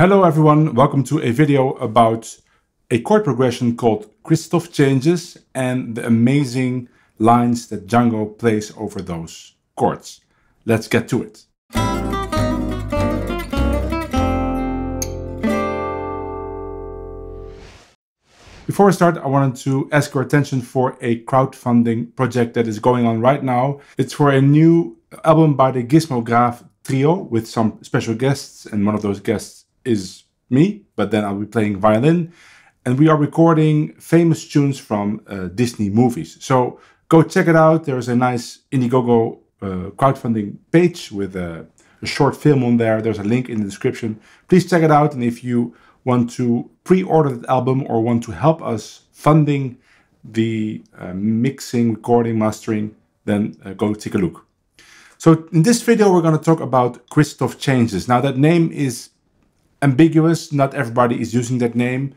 Hello everyone, welcome to a video about a chord progression called Christophe Changes and the amazing lines that Django plays over those chords. Let's get to it. Before I start, I wanted to ask your attention for a crowdfunding project that is going on right now. It's for a new album by the Gismo Graf trio with some special guests, and one of those guests is me, but then I'll be playing violin. And we are recording famous tunes from uh, Disney movies. So go check it out. There's a nice Indiegogo uh, crowdfunding page with a, a, short film on there. There's a link in the description. Please check it out. And if you want to pre order the album or want to help us funding the uh, mixing, recording, mastering, then uh, go take a look. So in this video, we're going to talk about Christophe Changes. Now that name is ambiguous. Not everybody is using that name,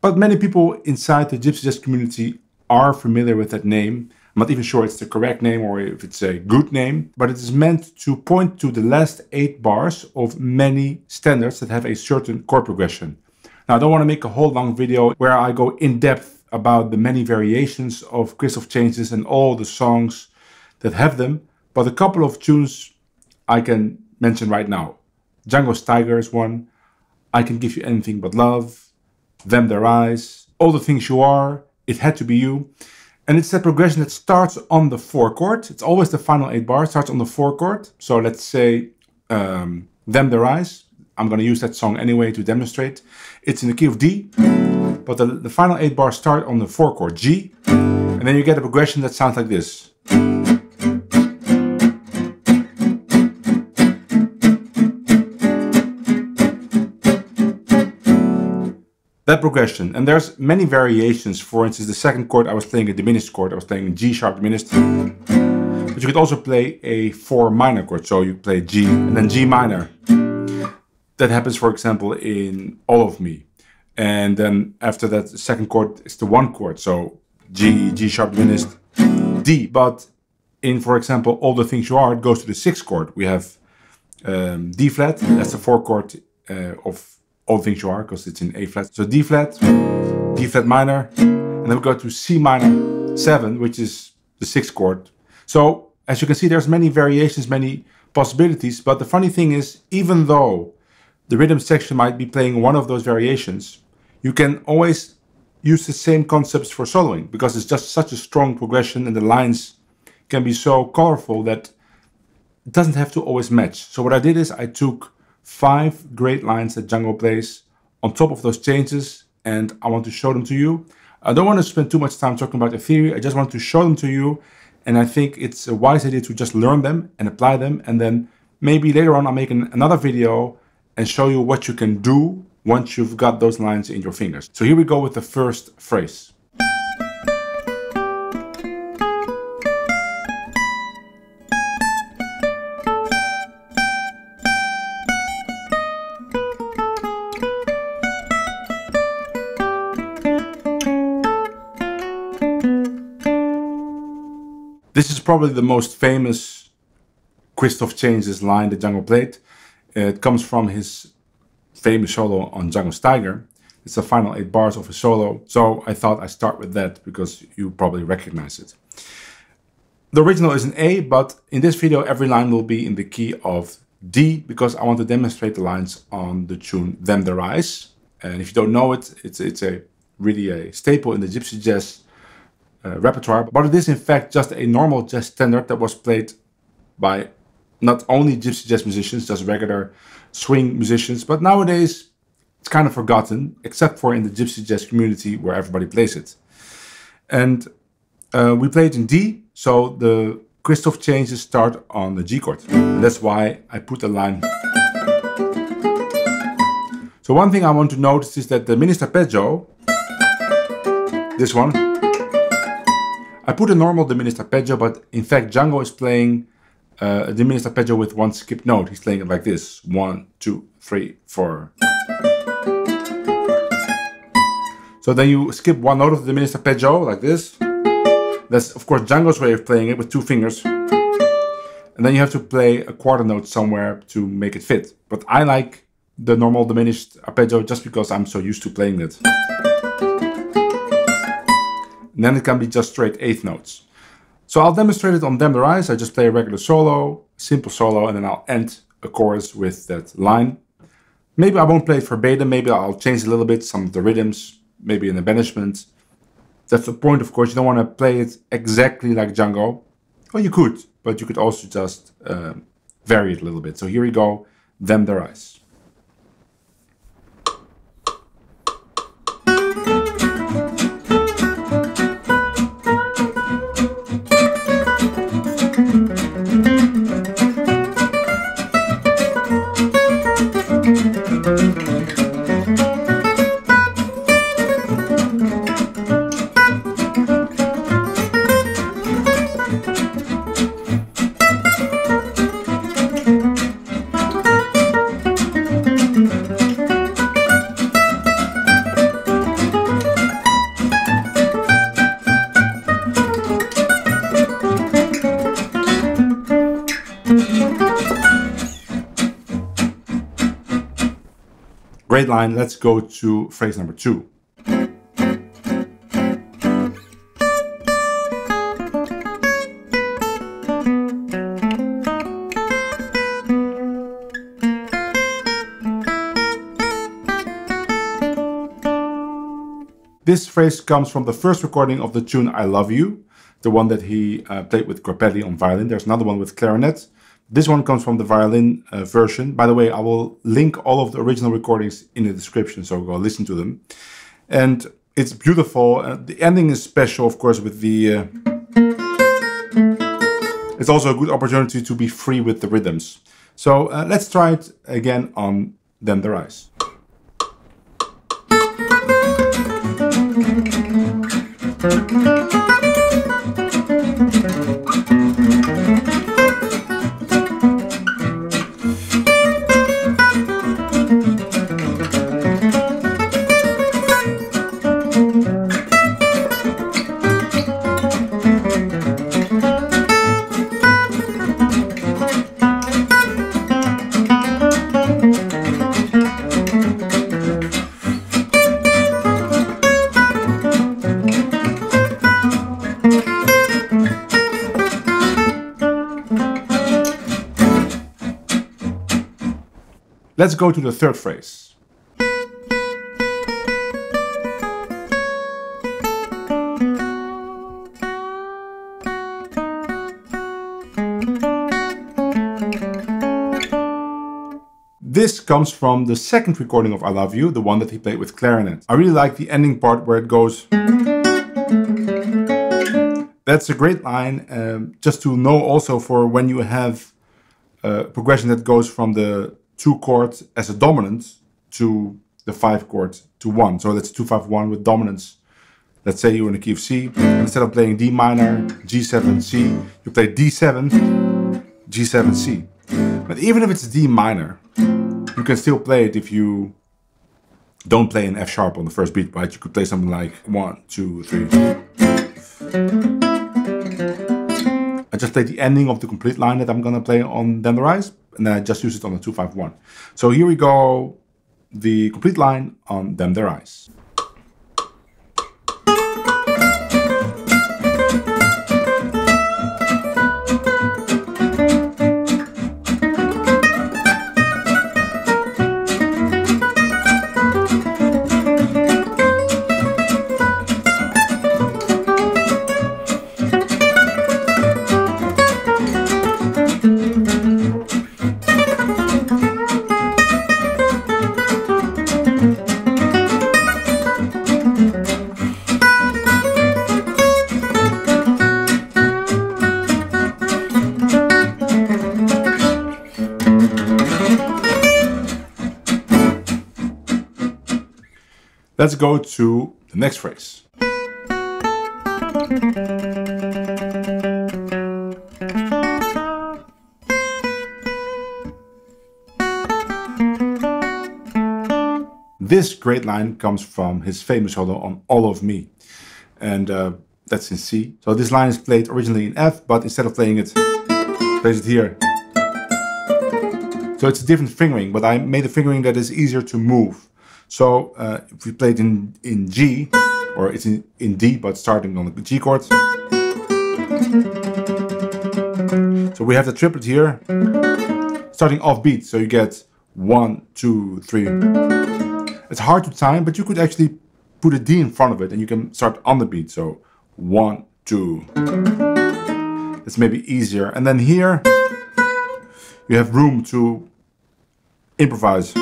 but many people inside the Gypsy Jazz community are familiar with that name. I'm not even sure it's the correct name or if it's a good name, but it is meant to point to the last eight bars of many standards that have a certain chord progression. Now, I don't want to make a whole long video where I go in depth about the many variations of Christophe Changes and all the songs that have them, but a couple of tunes I can mention right now. Django's Tiger is one, I can give you anything but love, them there eyes, all the things you are, it had to be you. And it's that progression that starts on the four chord. It's always the final eight bar starts on the four chord. So let's say um, them there eyes. I'm going to use that song anyway to demonstrate. It's in the key of D, but the, the final eight bars start on the four chord G. And then you get a progression that sounds like this. That progression. And there's many variations. For instance, the second chord, I was playing a diminished chord. I was playing G sharp diminished. But you could also play a four minor chord. So you play G and then G minor. That happens, for example, in All of Me. And then after that, the second chord is the one chord. So G, G sharp diminished, D. But in, for example, All the Things You Are, it goes to the sixth chord. We have um, D flat, that's the four chord uh, of all things you are because it's in A flat. So D flat, D flat minor, and then we go to C minor 7, which is the sixth chord. So as you can see, there's many variations, many possibilities. But the funny thing is, even though the rhythm section might be playing one of those variations, you can always use the same concepts for soloing because it's just such a strong progression and the lines can be so colorful that it doesn't have to always match. So what I did is I took five great lines that Django plays on top of those changes and I want to show them to you. I don't want to spend too much time talking about the theory. I just want to show them to you. And I think it's a wise idea to just learn them and apply them. And then maybe later on I'll make an, another video and show you what you can do once you've got those lines in your fingers. So here we go with the first phrase. This is probably the most famous Christophe Changes line that Django played. It comes from his famous solo on Django's Tiger. It's the final eight bars of his solo. So I thought I'd start with that because you probably recognize it. The original is in A, but in this video every line will be in the key of D because I want to demonstrate the lines on the tune Them There Eyes. And if you don't know it, it's, it's a really a staple in the Gypsy Jazz uh, repertoire, but it is in fact just a normal jazz standard that was played by not only gypsy jazz musicians, just regular swing musicians, but nowadays it's kind of forgotten, except for in the gypsy jazz community where everybody plays it. And uh, we play it in D, so the Christophe changes start on the G chord. And that's why I put the line. So one thing I want to notice is that the mini arpeggio, this one, I put a normal diminished arpeggio, but in fact Django is playing uh, a diminished arpeggio with one skip note. He's playing it like this. One, two, three, four. So then you skip one note of the diminished arpeggio like this. That's of course Django's way of playing it with two fingers. And then you have to play a quarter note somewhere to make it fit. But I like the normal diminished arpeggio just because I'm so used to playing it. And then it can be just straight eighth notes. So I'll demonstrate it on Them There Eyes. I just play a regular solo, simple solo, and then I'll end a chorus with that line. Maybe I won't play it verbatim, maybe I'll change a little bit, some of the rhythms, maybe an embellishment. That's the point, of course. You don't want to play it exactly like Django. Well, you could, but you could also just uh, vary it a little bit. So here we go, Them There Eyes. Great line. Let's go to phrase number two. This phrase comes from the first recording of the tune I Love You, the one that he uh, played with Grappelli on violin. There's another one with clarinet. This one comes from the violin uh, version. By the way, I will link all of the original recordings in the description, so go listen to them. And it's beautiful. Uh, the ending is special, of course, with the... Uh, it's also a good opportunity to be free with the rhythms. So uh, let's try it again on Them There Eyes. Let's go to the third phrase. This comes from the second recording of I Love You, the one that he played with clarinet. I really like the ending part where it goes. That's a great line, um, just to know also for when you have a progression that goes from the two chords as a dominant to the five chord to one. So that's two five one with dominance. Let's say you're in the key of C. Instead of playing D minor, G7, C, you play D7, G7, C. But even if it's D minor, you can still play it if you don't play an F sharp on the first beat, right? You could play something like one, two, three. I just played the ending of the complete line that I'm gonna play on Rise and then I just use it on the 251. So here we go, the complete line on Them There Eyes. Let's go to the next phrase. This great line comes from his famous solo on All of Me. And uh, that's in C. So this line is played originally in F, but instead of playing it, plays it here. So it's a different fingering, but I made a fingering that is easier to move. So uh, if we play it in, in G, or it's in, in D, but starting on the G chord. So we have the triplet here, starting off beat. So you get one, two, three. It's hard to time, but you could actually put a D in front of it and you can start on the beat. So one, two. It's maybe easier. And then here, you have room to improvise.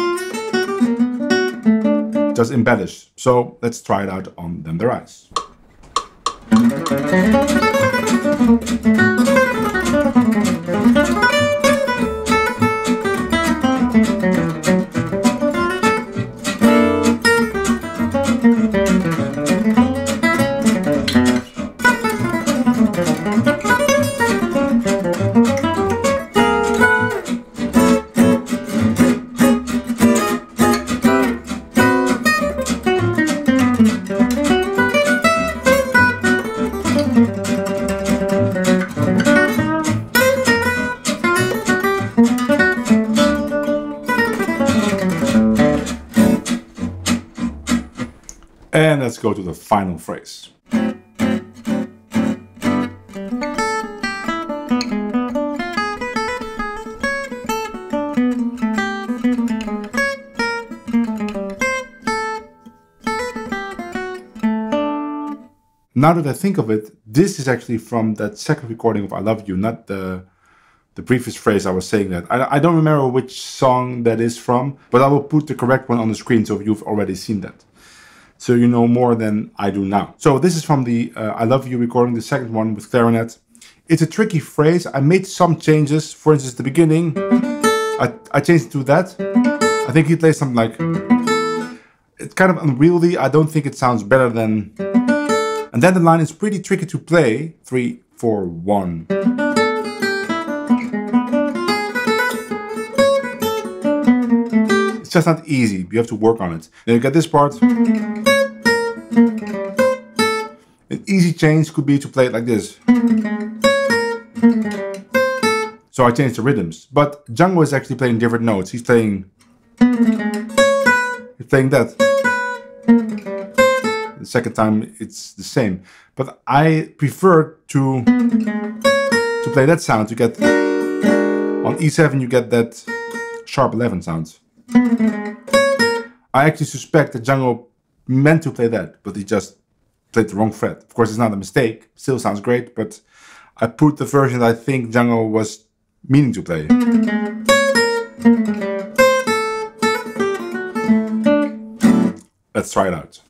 Just embellish. So let's try it out on Them There Eyes. And let's go to the final phrase. Now that I think of it, this is actually from that second recording of I Love You, not the the previous phrase I was saying that. I, I don't remember which song that is from, but I will put the correct one on the screen so you've already seen that so you know more than I do now. So this is from the uh, I Love You recording, the second one with clarinet. It's a tricky phrase. I made some changes. For instance, the beginning, I, I changed to that. I think he plays something like, it's kind of unwieldy. I don't think it sounds better than, and then the line is pretty tricky to play. Three, four, one. It's just not easy. You have to work on it. Then you get this part. An easy change could be to play it like this. So I changed the rhythms. But Django is actually playing different notes. He's playing... He's playing that. The second time it's the same. But I prefer to, to play that sound to get... On E7 you get that sharp 11 sound. I actually suspect that Django meant to play that, but he just played the wrong fret. Of course, it's not a mistake. Still sounds great, but I put the version I think Django was meaning to play. Let's try it out.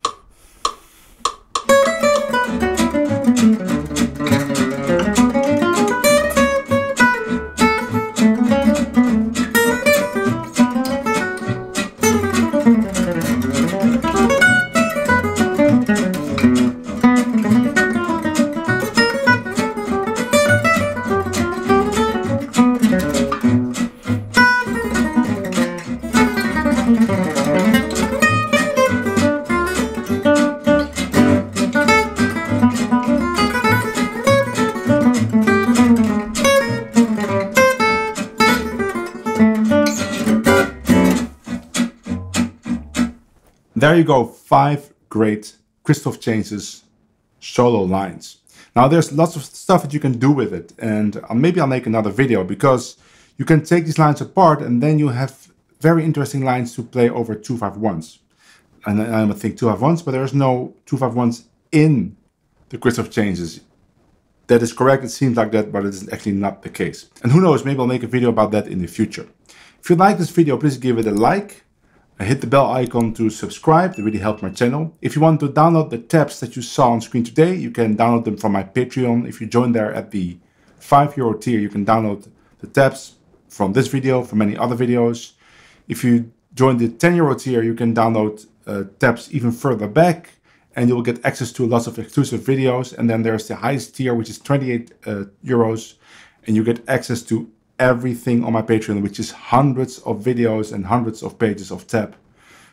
There you go, five great Christophe Changes solo lines. Now there's lots of stuff that you can do with it and uh, maybe I'll make another video because you can take these lines apart and then you have very interesting lines to play over 251s. And I think 251s, but there's no 251s in the Christophe Changes. That is correct, it seems like that, but it is actually not the case. And who knows, maybe I'll make a video about that in the future. If you like this video, please give it a like hit the bell icon to subscribe, that really helps my channel. If you want to download the tabs that you saw on screen today, you can download them from my Patreon. If you join there at the 5 euro tier, you can download the tabs from this video, from many other videos. If you join the 10 euro tier, you can download uh, tabs even further back and you'll get access to lots of exclusive videos. And then there's the highest tier, which is 28 uh, euros, and you get access to everything on my Patreon, which is hundreds of videos and hundreds of pages of tab.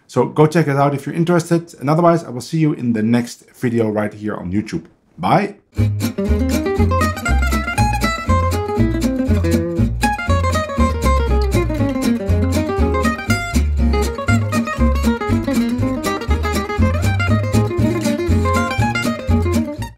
So go check it out if you're interested. And otherwise, I will see you in the next video right here on YouTube. Bye.